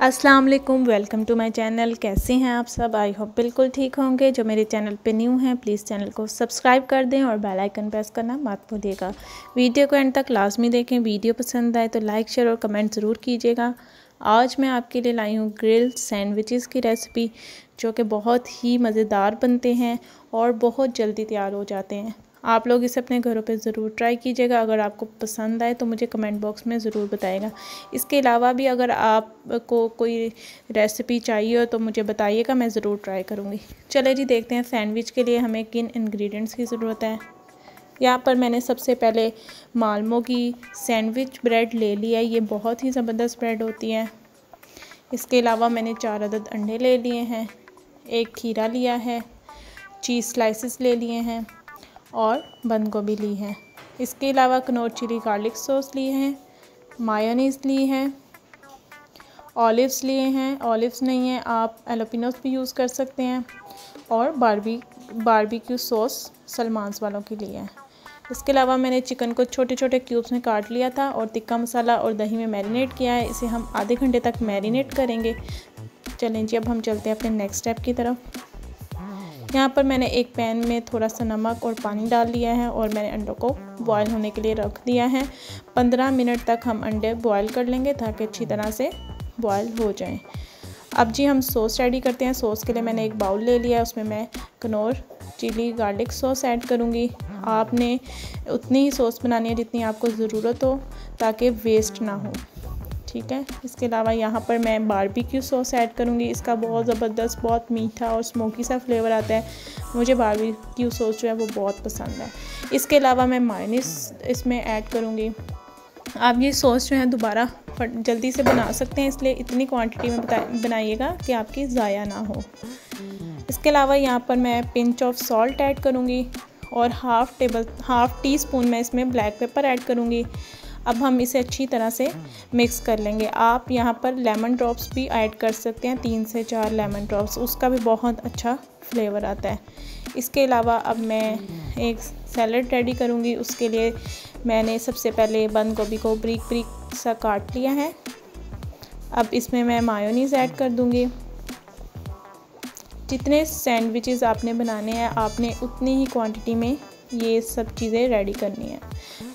अस्सलाम वालेकुम welcome to my channel. कैसे हैं आप सब? आई होप बिल्कुल ठीक होंगे। जो मेरे चैनल पे न्यू हैं, प्लीज़ चैनल को सब्सक्राइब कर दें और बेल आइकन प्रेस करना मत भूलिएगा। वीडियो को एंड तक लाजमी देखें। वीडियो पसंद आए तो लाइक, शेयर और कमेंट ज़रूर कीजिएगा। आज मैं आपके लिए लाई हूँ ग्रिल सैंडविचेस की रेसिपी, जो कि बहुत ही मज़ेदार बनते हैं और बहुत जल्दी तैयार हो जाते हैं। आप लोग इसे अपने घरों पे ज़रूर ट्राई कीजिएगा। अगर आपको पसंद आए तो मुझे कमेंट बॉक्स में ज़रूर बताएगा। इसके अलावा भी अगर आपको कोई रेसिपी चाहिए हो तो मुझे बताइएगा, मैं ज़रूर ट्राई करूँगी। चले जी, देखते हैं सैंडविच के लिए हमें किन इन्ग्रीडियंट्स की ज़रूरत है। यहाँ पर मैंने सबसे पहले मालमो की सैंडविच ब्रेड ले लिया ये बहुत ही ज़बरदस्त ब्रेड होती है। इसके अलावा मैंने चार अदद अंडे ले लिए हैं। एक खीरा लिया है। चीज़ स्लाइसिस ले लिए हैं। और बंद गोभी ली है। इसके अलावा कनौर चिली गार्लिक सॉस लिए हैं मायोनीस ली है ऑलिव्स लिए हैं। ऑलिव्स नहीं है, आप एलोपिनोस भी यूज़ कर सकते हैं और बारबी बारबेक्यू सॉस सलमानस वालों के लिए है। इसके अलावा मैंने चिकन को छोटे छोटे क्यूब्स में काट लिया था और तिक्का मसाला और दही में मैरिनेट किया है। इसे हम आधे घंटे तक मैरिनेट करेंगे। चलें जी, अब हम चलते हैं अपने नेक्स्ट स्टेप की तरफ़। यहाँ पर मैंने एक पैन में थोड़ा सा नमक और पानी डाल लिया है और मैंने अंडों को बॉयल होने के लिए रख दिया है। पंद्रह मिनट तक हम अंडे बॉयल कर लेंगे ताकि अच्छी तरह से बॉयल हो जाएँ। अब जी हम सॉस रेडी करते हैं। सॉस के लिए मैंने एक बाउल ले लिया है। उसमें मैं Knorr chilli garlic sauce add करूँगी। आपने उतनी ही सॉस बनानी है जितनी आपको ज़रूरत हो ताकि वेस्ट ना हो। ठीक है। इसके अलावा यहाँ पर मैं बारबेक्यू सॉस ऐड करूँगी। इसका बहुत ज़बरदस्त, बहुत मीठा और स्मोकी सा फ्लेवर आता है। मुझे बारबेक्यू सॉस जो है वो बहुत पसंद है। इसके अलावा मैं मायनीस इसमें ऐड करूँगी। आप ये सॉस जो है दोबारा जल्दी से बना सकते हैं। इसलिए इतनी क्वांटिटी में बनाइएगा कि आपकी ज़ाया ना हो। इसके अलावा यहाँ पर मैं पिंच ऑफ़ सॉल्ट ऐड करूँगी और half table half tea spoon मैं इसमें ब्लैक पेपर ऐड करूँगी। अब हम इसे अच्छी तरह से मिक्स कर लेंगे। आप यहाँ पर लेमन ड्रॉप्स भी ऐड कर सकते हैं, तीन से चार लेमन ड्रॉप्स उसका भी बहुत अच्छा फ्लेवर आता है। इसके अलावा अब मैं एक सैलड रेडी करूँगी, उसके लिए मैंने सबसे पहले बंद गोभी को ब्रिक ब्रिक सा काट लिया है। अब इसमें मैं मायोनीज़ ऐड कर दूँगी। जितने सैंडविचेस आपने बनाने हैं, आपने उतनी ही क्वांटिटी में ये सब चीज़ें रेडी करनी है।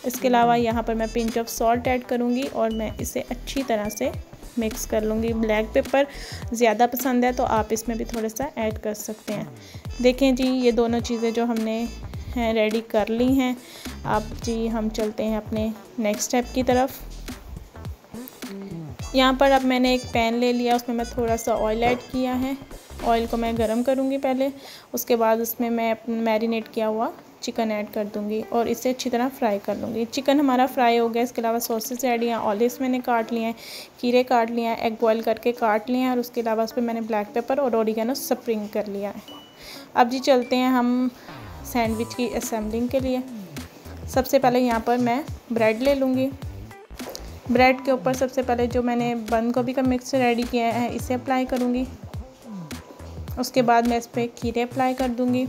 इसके अलावा यहाँ पर मैं पिंच ऑफ़ सॉल्ट ऐड करूँगी और मैं इसे अच्छी तरह से मिक्स कर लूँगी। ब्लैक पेपर ज़्यादा पसंद है तो आप इसमें भी थोड़ा सा ऐड कर सकते हैं। देखें जी, ये दोनों चीज़ें जो हमने, हैं रेडी कर ली हैं। अब जी, हम चलते हैं अपने नेक्स्ट स्टेप की तरफ़। यहाँ पर अब मैंने एक पैन ले लिया, उसमें मैं थोड़ा सा ऑयल ऐड किया है। ऑयल को मैं गरम करूँगी पहले, उसके बाद उसमें मैं मैरिनेट किया हुआ चिकन ऐड कर दूँगी और इसे अच्छी तरह फ्राई कर लूँगी। चिकन हमारा फ्राई हो गया, इसके अलावा सॉसेस ऐड किया ऑलिव्स मैंने काट लिए हैं कीरे काट लिए हैं एग बॉयल करके काट लिए हैं और उसके अलावा उस पर मैंने ब्लैक पेपर और ओरिगेनो स्प्रिंग कर लिया है। अब जी चलते हैं हम सैंडविच की असम्बलिंग के लिए। सबसे पहले यहाँ पर मैं ब्रेड ले लूँगी। ब्रेड के ऊपर सबसे पहले जो मैंने बंद गोभी का मिक्स रेडी किया है, इसे अप्लाई करूँगी। उसके बाद मैं इस पर खीरे अप्लाई कर दूँगी।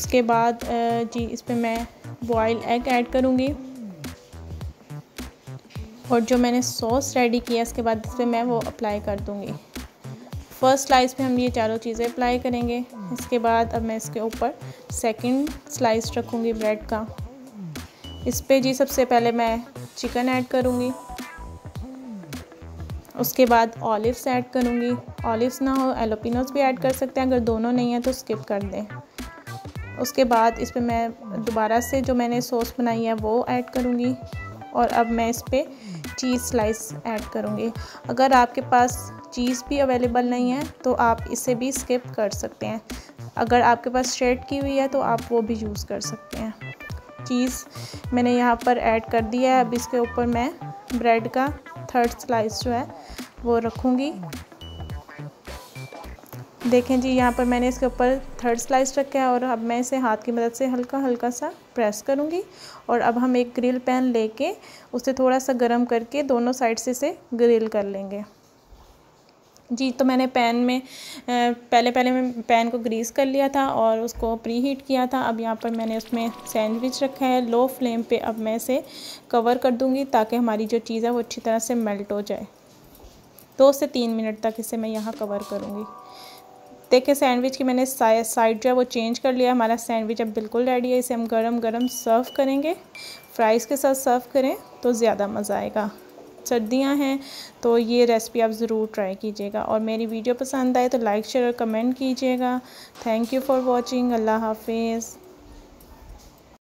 उसके बाद जी, इस पर मैं बॉयल एग ऐड करूँगी। और जो मैंने सॉस रेडी किया, इसके बाद इस पर मैं वो अप्लाई कर दूँगी। फ़र्स्ट स्लाइस पे हम ये चारों चीज़ें अप्लाई करेंगे। इसके बाद अब मैं इसके ऊपर सेकंड स्लाइस रखूँगी ब्रेड का। इस पर जी, सबसे पहले मैं चिकन ऐड करूँगी। उसके बाद ऑलिव्स ऐड करूँगी। ऑलिव्स ना हो एलोपिनोस भी ऐड कर सकते हैं। अगर दोनों नहीं है तो स्किप कर दें। उसके बाद इस पर मैं दोबारा से जो मैंने सॉस बनाई है वो ऐड करूँगी और अब मैं इस पर चीज़ स्लाइस ऐड करूँगी। अगर आपके पास चीज़ भी अवेलेबल नहीं है तो आप इसे भी स्किप कर सकते हैं। अगर आपके पास श्रेड की हुई है तो आप वो भी यूज़ कर सकते हैं। चीज़ मैंने यहाँ पर ऐड कर दिया है। अब इसके ऊपर मैं ब्रेड का थर्ड स्लाइस जो है, वो रखूँगी। देखें जी, यहाँ पर मैंने इसके ऊपर थर्ड स्लाइस रखा है और अब मैं इसे हाथ की मदद से हल्का हल्का सा प्रेस करूँगी और अब हम एक ग्रिल पैन लेके उसे थोड़ा सा गर्म करके दोनों साइड से इसे ग्रिल कर लेंगे। जी तो मैंने पैन में पहले पहले मैं पैन को ग्रीस कर लिया था और उसको प्री हीट किया था। अब यहाँ पर मैंने उसमें सैंडविच रखा है लो फ्लेम पे अब मैं इसे कवर कर दूँगी ताकि हमारी जो चीज़ है वो अच्छी तरह से मेल्ट हो जाए। दो से तीन मिनट तक इसे मैं यहाँ कवर करूँगी। देखिए सैंडविच की मैंने साइड जो है वो चेंज कर लिया हमारा सैंडविच अब बिल्कुल रेडी है। इसे हम गरम गरम सर्व करेंगे। फ्राइज़ के साथ सर्व करें तो ज़्यादा मज़ा आएगा। सर्दियाँ हैं तो ये रेसिपी आप ज़रूर ट्राई कीजिएगा। और मेरी वीडियो पसंद आए तो लाइक, शेयर और कमेंट कीजिएगा। Thank you for watching. अल्लाह हाफिज़।